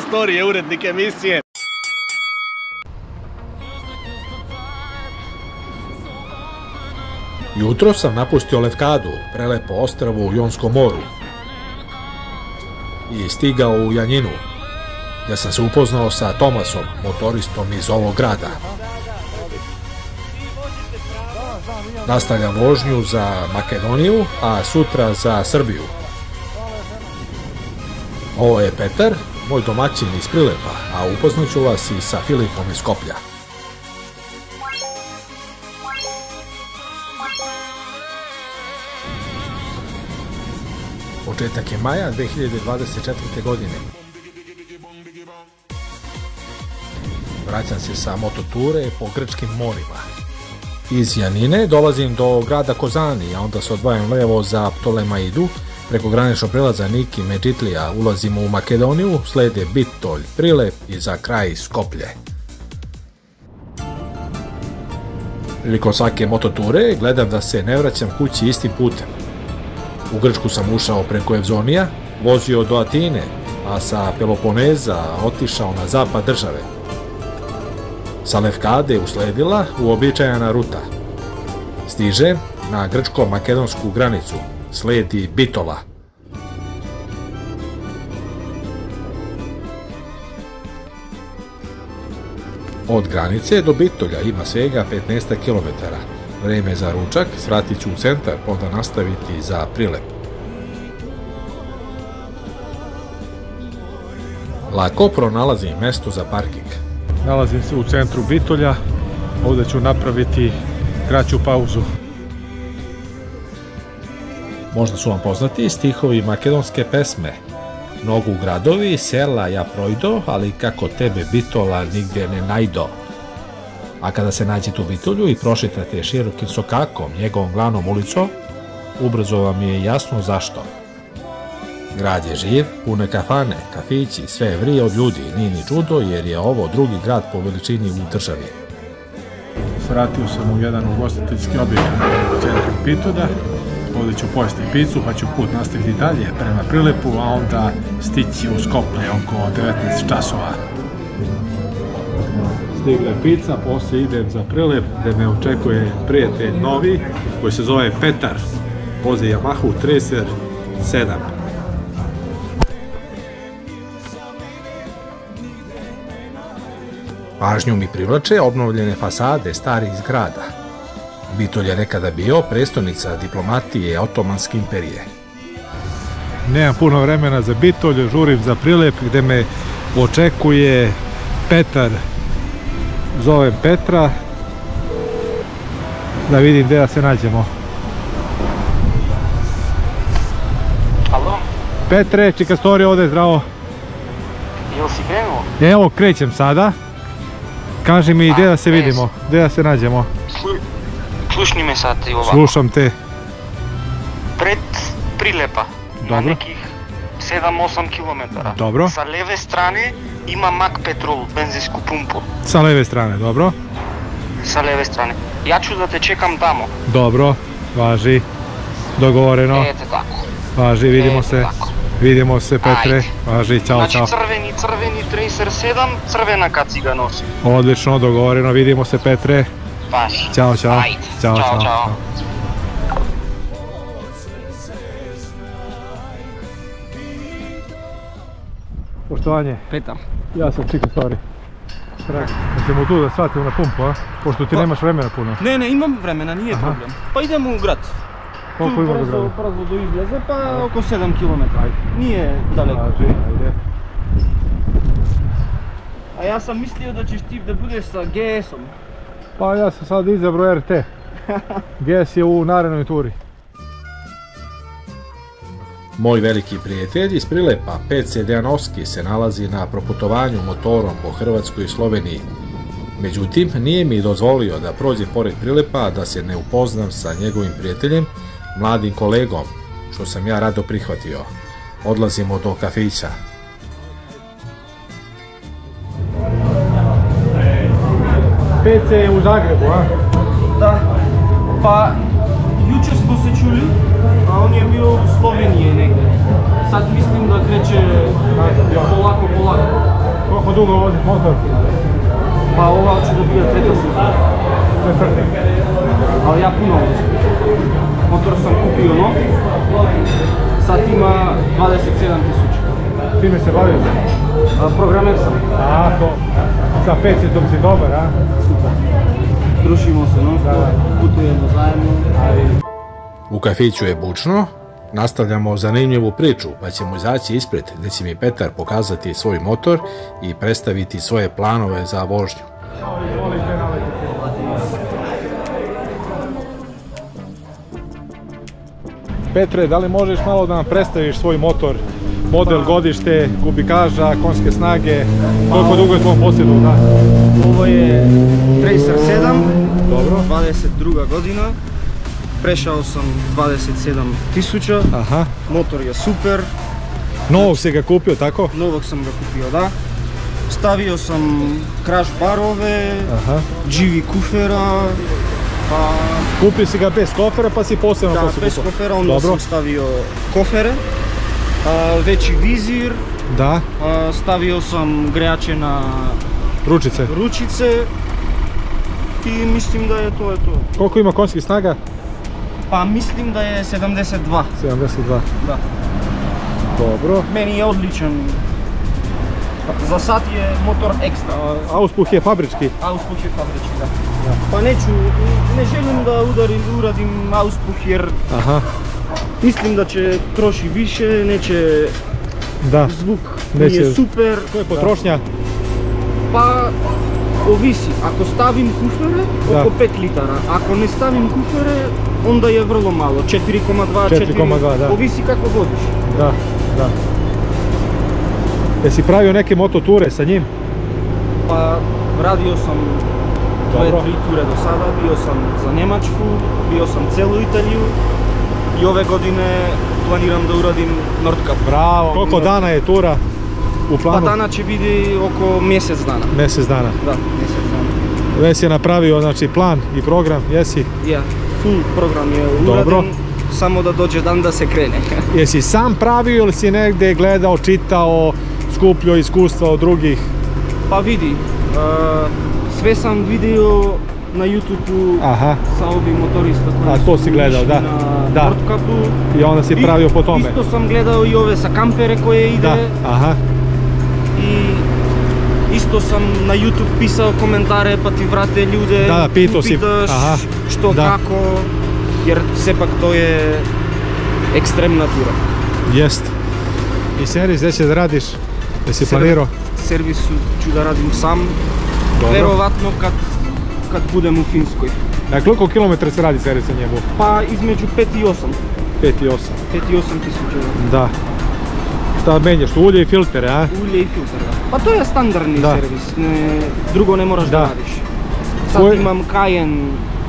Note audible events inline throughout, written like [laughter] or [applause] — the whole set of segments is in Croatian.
Story je urednik emisije. Jutro sam napustio Levkadu, prelepo ostravo u Jonskom moru. I stigao u Janjinu, gdje sam se upoznao sa Tomasom, motoristom iz ovog grada. Nastavljam vožnju za Makedoniju, a sutra za Srbiju. Ovo je Petar, moj domaćin iz Prilepa, a upoznat ću vas i sa Filipom iz Skoplja. Početak je maja 2024. godine. Vraćam se sa mototure po grčkim morima. Iz Janine dolazim do grada Kozani, a onda se odvajam levo za Ptolemaidu, preko graničnog prelaza Niki Međitlija ulazimo u Makedoniju, slede Bitolj, Prilep i za kraj Skoplje. Prilikom svake mototure gledam da se ne vraćam kući istim putem. U Grčku sam ušao preko Evzonija, vozio do Atine, a sa Peloponeza otišao na zapad države. Sa Levkade usledila uobičajena ruta. Stiže na grčko-makedonsku granicu, sledi Bitola. Od granice do Bitolja ima svega 15 km. Vreme za ručak svratit ću u centar, onda nastaviti za prilep. Lako pronalazim mesto za parking. Nalazim se u centru Bitolja, ovdje ću napraviti kraću pauzu. Možda su vam poznati stihovi makedonske pesme. Mnogu gradovi, sela ja projdo, ali kako tebe Bitola nigdje ne najdo. A kada se nađete u Bitolju i prošetate širokim sokakom, njegovom glavnom ulicom, ubrzo vam je jasno zašto. Grad je živ, pune kafane, kafići, sve vrije od ljudi, nije ni čudo jer je ovo drugi grad po veličini u državi. Svratio sam u jedan ugostiteljski objekat u centru Pitoda, ovdje ću pojesti picu pa ću put nastaviti dalje prema Prilepu, a onda stići u Skoplje oko 19 časova. Stigla je pizza, poslije idem za Prilep gdje me očekuje prijatelj novi koji se zove Petar. Vozi Yamahu Tracer 7. Pažnju mi privlače obnovljene fasade starih zgrada. Bitolj je nekada bio prestonica diplomatije Otomanske imperije. Nemam puno vremena za Bitolj, žurim za Prilep gdje me očekuje Petar. Zovem Petra da vidim gdje da se nađemo. Alo, Petre, Čika Story ovdje, zdravo. jel si krenuo? Evo, krećem sada. Kaži mi gdje da se vidimo, gdje da se nađemo. слушни ме сад и ова. Слушам те. Пред Прилепа. Добро. На неких 7-8 километра. Добро. Са леве страни има Мак Петрол, бензинску пумпу. Са леве страни, добро. Са леве страни. Ја ću да те чекам тамо. Добро, важи. Договорено. Ете тако. Важи, видимо се. Тако. Видимо се, Петре. Важи, чао, значи, чао. Значи црвени, црвени, трейсер 7, црвена кацига носи. Одлично, договорено, видимо се, Петре. Ajde. Ćao, Ćao, čao, čao. čao. Poštovanje, Petar. ja sam Čika Story. Hoćemo tu da shvatimo na pumpu, a? Pošto ti Pa- nemaš vremena puno. Ne, ne, imam vremena, nije Aha. problem. Pa idemo u grad. Koliko ima do grada? brzo do izlaza, pa oko 7 km. Nije daleko. Važi, ajde. A ja sam mislio da ćeš ti da budeš sa GS-om. Pa ja sam sad izabrao RT. GS je u narednoj turi. Moj veliki prijatelj iz Prilepa, Pece Dejanovski, se nalazi na proputovanju motorom po Hrvatskoj i Sloveniji. Međutim, nije mi dozvolio da prođem pored Prilepa, da se ne upoznam sa njegovim prijateljem, mladim kolegom, što sam ja rado prihvatio. Odlazimo do kafića. PC je u Zagrebu, a? Da. Pa, jučer smo se čuli, a on je bio u Sloveniji negdje. Sad mislim da kreće polako, polako. Koliko dugo vozi motor? Pa ova će da bude treta sezona. Četvrti. Ali ja puno vozim. Motor sam kupio nov. Sad ima 27 tisuća. Čime se baviš? Programer sam. A, to. Sa pecitom si dobar, a? Družimo se non putujemo zajedno. U kafiću je bučno, nastavljamo zanimljivu priču, pa ćemo izaći ispred gdje će mi Petar pokazati svoj motor i predstaviti svoje planove za vožnju. Petre, da li možeš malo da nam predstaviš svoj motor, model, godište, kubikaža, konjske snage, koliko dugo je tvojom posjedu? Da. Ovo je Tracer 7, Dobro. 22 godina. Prešao sam 27 tisuća. Aha. Motor je super. Novog si ga kupio, tako? Novog sam ga kupio, da. Stavio sam crash barove, Aha. GV kufera, pa Kupio si ga bez kofera pa si posebno da, poslije bez kupio. kofera, onda Dobro. sam stavio kofere, veći vizir, Da, a, stavio sam grejače na ručice. ručice i mislim da je to je to. Koliko ima konjskih snaga? Pa mislim da je 72, 72. da. Dobro. Meni je odličan. Za sad je motor ekstra. A, Auspuh je fabrički. Auspuh je fabrički, da. Pa neću, ne želim da udarim, uradim auspuh jer Aha. Mislim da će troši više, neće Da. zvuk Neće- nije super. To je potrošnja. Pa ovisi, ako stavim kufere, Da. oko 5 litara. Ako ne stavim kufere, onda je vrlo malo, 4,2, 4,2, da. Ovisi kako voziš. Da, da. Jesi pravio neke mototure sa njim? Pa radio sam dve, tri ture do sada, bio sam za Njemačku, bio sam celu Italiju i ove godine planiram da uradim Nordkap. Bravo. Koliko dana je tura u Pa planu? dana će biti oko mjesec dana. Mjesec dana. Da, mjesec dana. Već je napravio znači plan i program, jesi? Ja, full program je Dobro. uraden, samo da dođe dan da se krene. [laughs] Jesi sam pravio ili si negdje gledao, čitao, skupljio iskustva od drugih? Pa vidi, uh, sve sam vidio на YouTube Аха. Сауби моториста А то си гледал, да. Да. Борткапу. И она си правио по томе. Исто сам гледал и ове са кампере кои иде. Да. Аха. И исто сам на YouTube писал коментаре, па ти врате луѓе. Да, да, пито си. Аха. Што да. како? Јер сепак тој е екстремна тура. Јест. И сервис се да радиш? Де си планирал? Сервис, ќе да радим сам. Веројатно кад kad, budem u Finskoj. Dakle, koliko kilometra se radi servis sa njemu? Pa između 5 i 8, 5 i 8. 5 i 8 tisuća Da. Šta menjaš? Ulje i filtere, a? ulje i filter. da. Pa to je standardni Da. servis, ne, drugo ne moraš da, Da. radiš. Sad Koje- imam Cayenne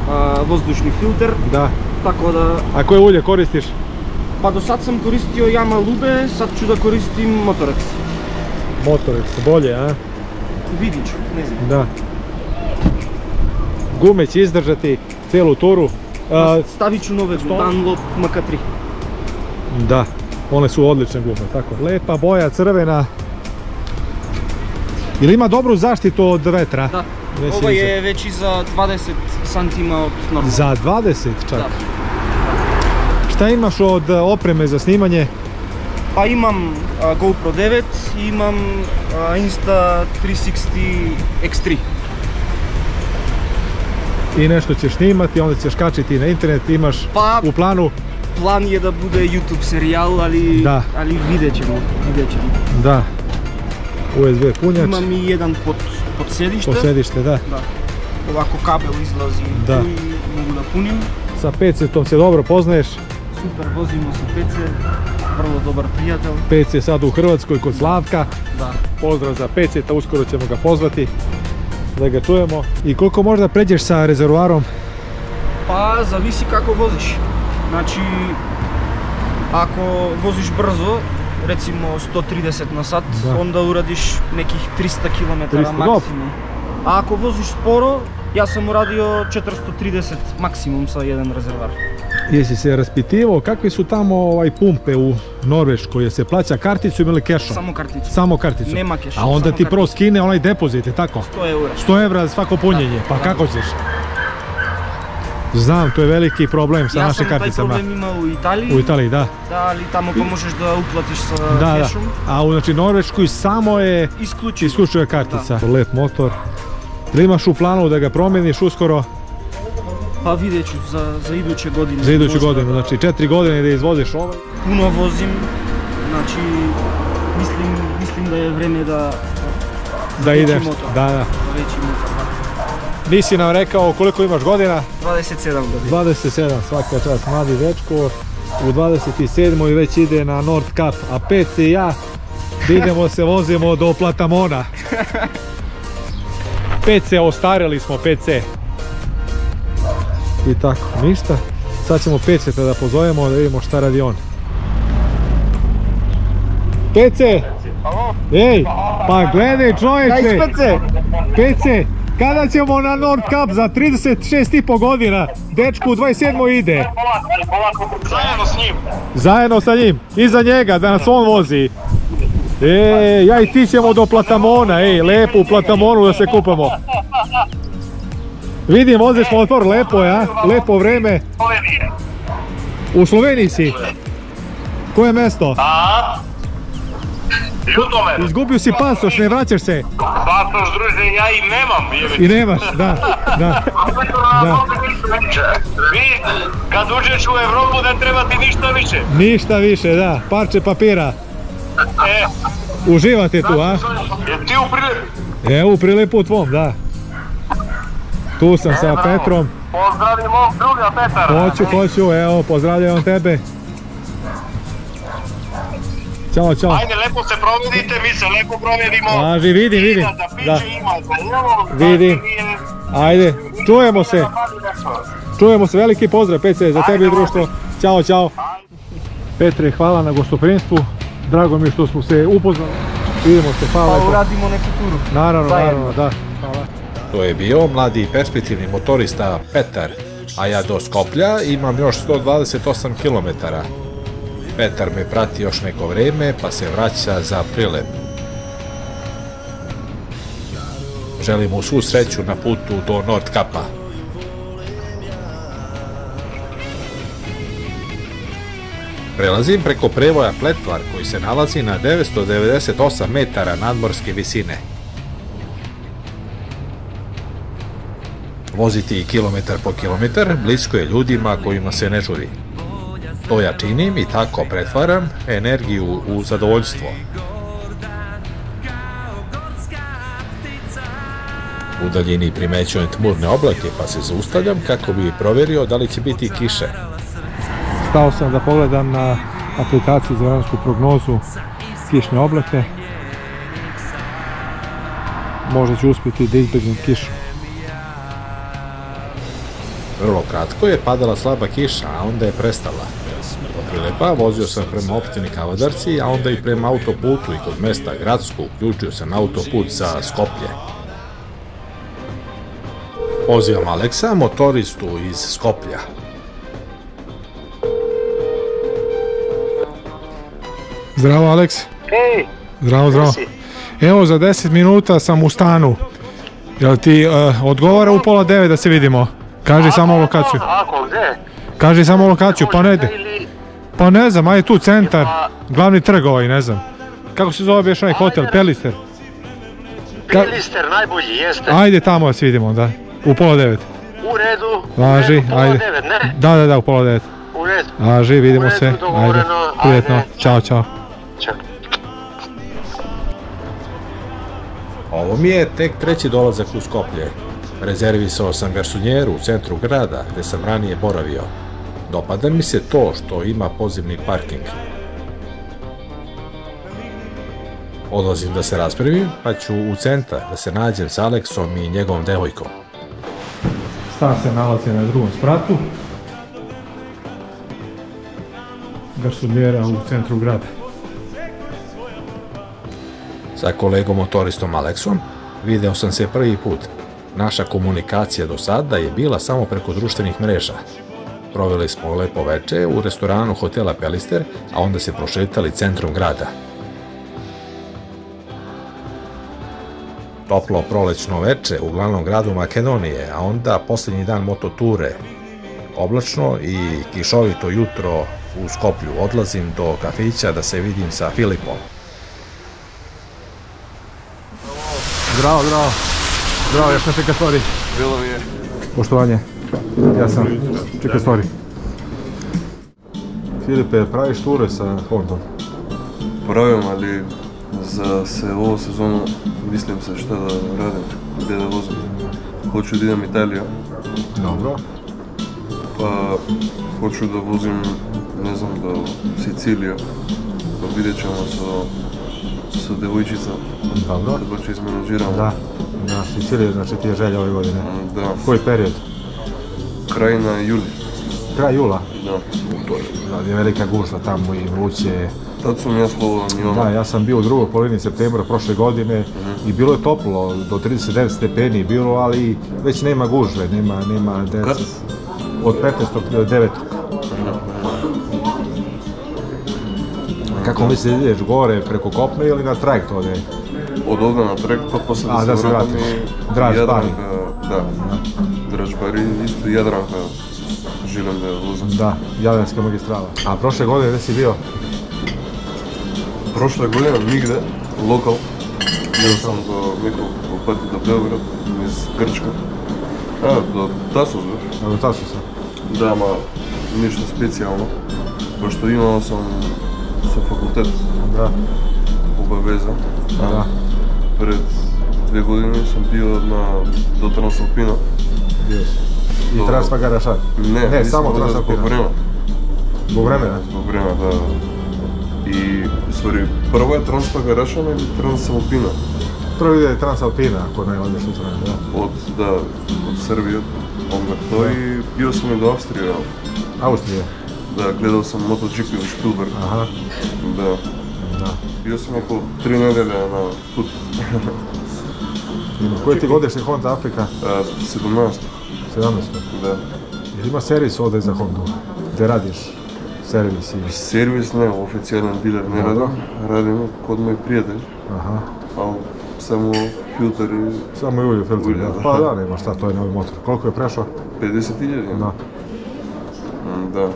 a, vozdušni filter, Da. tako da, A koje ulje koristiš? pa do sad sam koristio Yama Lube, sad ću da koristim Motorex. Motorex, bolje, a? Vidit ću, ne znam. Da. Gume će izdržati cijelu turu. A, Stavit ću nove što? Dunlop MK3. da, one su odlične gume, tako. Lepa boja, crvena. Ili ima dobru zaštitu od vetra? Da, Već ovo iza. je već iza 20 cm od normalnog. Za 20 čak. Da. Šta imaš od opreme za snimanje? Pa imam a, GoPro 9 i imam a, Insta 360 X3. I nešto ćeš snimati, onda ćeš kačiti na internet, imaš Pa u planu, plan je da bude YouTube serijal, ali, Da. ali vidjet ćemo, vidjet ćemo. da, USB punjač, Imam i jedan pod, pod sjedište. posedište, da. Da. Ovako kabel izlazi Da. i mogu da punim. Sa 500 se dobro poznaješ, Super, vozimo sa PC, vrlo dobar prijatelj. PC je sad u Hrvatskoj kod Slavka, Da. pozdrav za PC, uskoro ćemo ga pozvati да гатуемо. И колку може да преѓеш са резервуаром? Па, зависи како возиш. Значи, ако возиш брзо, речеме 130 на сат, да. онда урадиш неких 300 км 300, максимум. А ако возиш споро, јас сум урадио 430 максимум со еден резервар. Jesi se raspitivao kakve su tamo ovaj pumpe u Norveškoj, je se plaća karticom ili kešom? Samo karticu. Samo karticom. Nema keša, A onda ti prvo kartica. skine onaj depozit, je tako? 100 eura. 100 evra za svako punjenje, pa kako ćeš? Znam, to je veliki problem sa ja našim sam taj karticama. problem imao u Italiji, U Italiji, da. da, ali tamo pa možeš da uplatiš sa Da, da. kešom. A u znači, Norveškoj samo je Isključivo. isključiva kartica. Lep motor. Ili imaš u planu da ga promeniš uskoro Pa vidjet ću za, za iduće godine. za iduću godinu? Znači četiri godine da izvoziš ovaj. Puno vozim, znači mislim, mislim da je vreme da Da ideš. motor. Da, da. Nisi nam rekao koliko imaš godina? 27 godina. 27, svaka čast, mladi dečko. U 27. već ide na Nord Cup, a PC i ja idemo se vozimo do Platamona. [laughs] PC, ostarili smo PC. I tako, ništa. Sad ćemo PC da pozovemo da vidimo šta radi on. PC! Ej, pa gledaj čovječe! PC, kada ćemo na Nord Cup za 36,5 godina? Dečku u 27. ide. Zajedno s njim. Zajedno sa njim, iza njega, da nas on vozi. E, ja i ti ćemo do Platamona, ej, lepo u Platamonu da se kupamo. Vidim, voziš motor, lepo je, a? Lepo vreme. Slovenije. U Sloveniji si. Koje mesto? A? Ljutomer. Izgubio si pasoš, ne vraćaš se. Pasoš, druže, ja i nemam. I nemaš, da, da. [laughs] Da. Vi, kad uđeš u Evropu ne treba ti ništa više. Ništa više, da. Parče papira. E, Uživate tu, a? je ti u priliku. Evo u prilipu tvom, da. Tu sam sa Petrom. Pozdravi mog druga Petara. Hoću, hoću, evo, pozdravljam te. Ćao, čao. Ajde, lepo se provedite, mi se lepo provedimo. Važi, vidim, vidim. Za piće, Da. ima. Vidim. znači, Ajde, čujemo se. Čujemo se, veliki pozdrav, PC, za tebi i društvo. Ćao, čao. Petre, hvala na gostoprinstvu. Drago mi je što smo se upoznali. Vidimo se, hvala. Pa uradimo neku turu. Naravno, Zajedno. naravno, da. To je bio mladi perspektivni motorista Petar, a ja do Skoplja imam još 128 km. Petar me prati još neko vrijeme, pa se vraća za prilep. Želim mu svu sreću na putu do Nordkapa. Prelazim preko prevoja Pletvar koji se nalazi na 998 metara nadmorske visine. Voziti kilometar po kilometar blisko je ljudima kojima se ne žuri. To ja činim i tako pretvaram energiju u zadovoljstvo. U daljini primećujem tmurne oblake pa se zaustavljam kako bi provjerio da li će biti kiše. Stao sam da pogledam na aplikaciji za vremensku prognozu kišne oblake. Možda ću uspjeti da izbjegnem kišu. Kratko je padala slaba kiša, a onda je prestala. Od Prilepa vozio sam prema opštini Kavadarci, a onda i prema autoputu i kod mesta Gradsku uključio sam autoput za Skoplje. Pozivam Aleksa, motoristu iz Skoplja. Zdravo Aleks. Ej, Zdravo, zdravo. Evo za 10 minuta sam u stanu. Jel ti eh, odgovara u pola devet da se vidimo? Kaži samo lokaciju. Ako, gdje? Kaži samo lokaciju, pa ne ide. Pa ne znam, ajde tu centar. Glavni trg ovaj, ne znam. Kako se zove još onaj hotel? Pelister. Ka- Pilister najbolji jeste. Ajde tamo da se vidimo, da. U pola devet. U redu. Važi, u redu, pola ajde. devet, ne? Da, da, da, u pola devet. U redu. Važi, vidimo U redu, se. Ajde, prijetno. Ćao, čao. Čak. Ovo mi je tek treći dolazak u Skoplje. Rezervisao sam garsonjeru u centru grada gdje sam ranije boravio. Dopada mi se to što ima pozivni parking. Odlazim da se raspravim, pa ću u centar da se nađem s Aleksom i njegovom devojkom. Stan se nalazi na drugom spratu. Garsonjera u centru grada. Sa kolegom motoristom Aleksom video sam se prvi put. Naša komunikacija do sada je bila samo preko društvenih mreža. Proveli smo lepo veče u restoranu hotela Pelister, a onda se prošetali centrom grada. Toplo prolećno veče u glavnom gradu Makedonije, a onda posljednji dan mototure. Oblačno i kišovito jutro u Skoplju odlazim do kafića da se vidim sa Filipom. Zdravo, zdravo. Bravo, još na Čekastori. Bilo mi je. Poštovanje, ja sam Čekastori. Filipe, praviš ture sa Fordom? Pravim, ali za se ovu sezonu mislim se šta da radim, gdje da vozim. Hoću da idem Italiju. Dobro. Pa, hoću da vozim, ne znam, do Sicilije. Pa vidjet ćemo sa sa devojčica, Dobro. kako će izmenadžiramo. Da. Na Siciliju, znači ti je želja ove godine. Da, Koji period? kraj na juli. Kraj jula. Da. Da, je velika gužva tamo i vruće. Tad sam ja slobodan i ono. Da, ja sam bio u drugoj polovini septembra prošle godine i bilo je toplo, do 39 stepeni bilo, ali već nema gužve, nema, nema Kad? Od 15. do 9. Kako misliš, ideš gore preko kopne ili na trajekt ovdje? Od ovdje na trajekt, pa posle da se vratim Draž Bari. Da, Dražbari, isto Jadranka, želim da vozim. Da, Jadranska magistrala. A prošle godine gdje si bio? Prošle godine nigde, lokal. Bio sam do nekoliko pati do Beograd, iz Grčka. A, do Tasos baš. A do Tasosa? Da, ma ništa specijalno. Pošto imao sam со факултет. Да. Обавезен. Да. Пред две години сум бил на до Транsalpina. Yes. И до... раша. Не, не само да Трансалпина. Во време. Во време, да? Во време, да. И, сори, прво е Трансмагараша или Трансалпина? Прво е Трансалпина, ако не одиш утре, да. Од, да, од Србија, од Макто да. и бил сум и до Австрија. Австрија? Da, gledao sam MotoGP u Spielbergu. Aha. Da. da. Bio sam oko tri nedelje na ono, put. Koje ti godište Honda Afrika? [laughs] 17. 17? Da. Jer ima servis ovdje za Honda? Gdje radiš? Servis ili? Servis ne, oficijalan dealer ne radim. Radim kod moj prijatelj. Aha. Ali samo filter i... Samo i ulje filter. Pa da, nema šta, to je novi motor. Koliko je prešao? 50.000. Da. Da.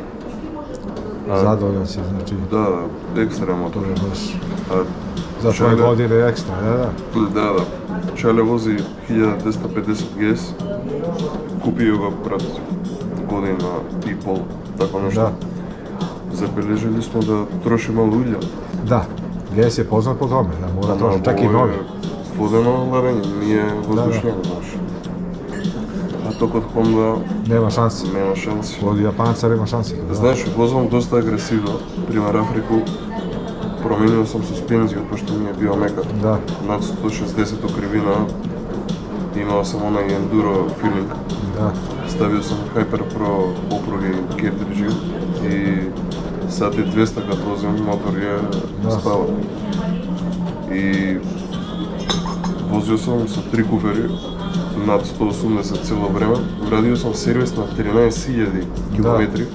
Zadovoljan si, znači... Da, ekstremno. To je baš... Za čele, godine ekstra, da, da? Da, da. Čele vozi 1250 GS. Kupio ga pred godina i pol, tako nešto. Da. Zabilježili smo da troši malo ulja. Da, GS je poznat po tome, da mora trošiti čak i novi. Vodeno larenje, nije vazdušnjeno. токот Хонда... Нема шанси. Нема шанси. Од јапанца нема шанси. Да. Знаеш, возам доста агресивно. Пример Африку, променил сам суспензијот, пошто ми е била мека. Да. Над 160 кривина, имао само на ендуро филинг. Да. Ставио сам хайпер про опруги кертриджи и сати 200 катозен мотор ја да. спава. И возио сам со три куфери, над 180 цело време. Урадио сам сервис на 13.000 да. километри.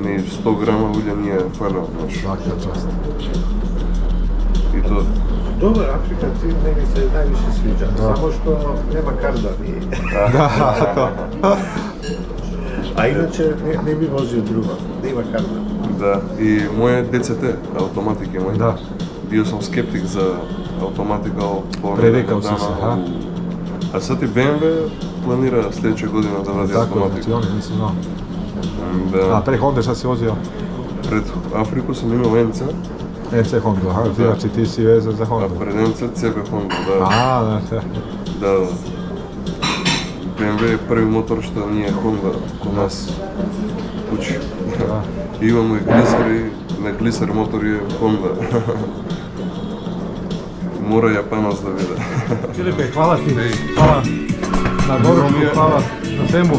Не 100 грама улја ни е фанал, знаеш. Част. И тоа. Добар Африка ти не ми се највише свиѓа, да. само што нема кардани. Да, да. А иначе не, не би возил друга, не има карда. Да, и моја ДЦТ, автоматик е мој. Да. Био сам скептик за автоматика, по Пререкал дана, се, A sad ti BMW planira sljedeće godine da radi automatiku. Tako je, nisam znao. Da. A pre Honda šta si vozio? Pred Afriku sam imao NC. NC Honda, aha, ti, znači ti si vezan za Honda. A pred NC CB Honda, da. A, znači. da, da. Da. BMW je prvi motor što nije Honda kod nas kući. [laughs] Imamo i gliser i na gliser motor je Honda. [laughs] moraju Japanost da vide. Filipe, hvala ti. Hvala na doručku, hvala na svemu.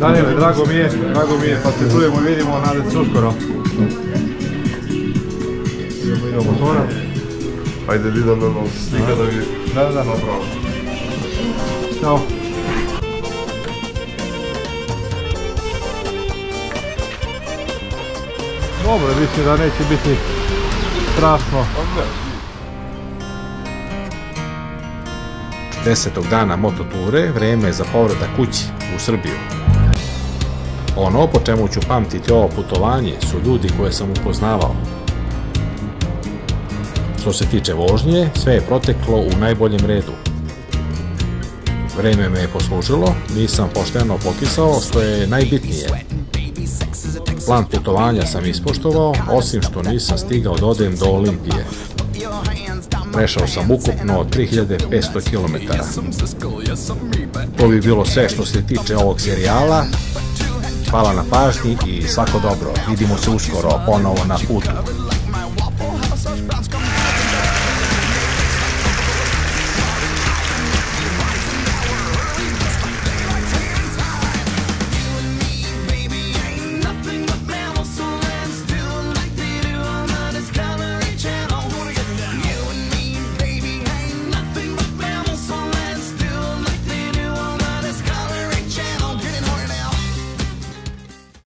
Danijele, drago mi je, drago mi je, pa se čujemo i vidimo, nade se uskoro. Idemo, idemo, svora. Ajde, vidimo nam slika da vi... Da, da, da. Napravo. Ćao. Dobro, mislim da neće biti strašno. Desetog dana mototure vreme je za povratak kući u Srbiju. Ono po čemu ću pamtiti ovo putovanje su ljudi koje sam upoznavao. Što se tiče vožnje, sve je proteklo u najboljem redu. Vreme me je poslužilo, nisam pošteno pokisao, što je najbitnije. Plan putovanja sam ispoštovao, osim što nisam stigao da odem do Olimpije. Prešao sam ukupno 3500 km. To bi bilo sve što se tiče ovog serijala. Hvala na pažnji i svako dobro. Vidimo se uskoro ponovo na putu.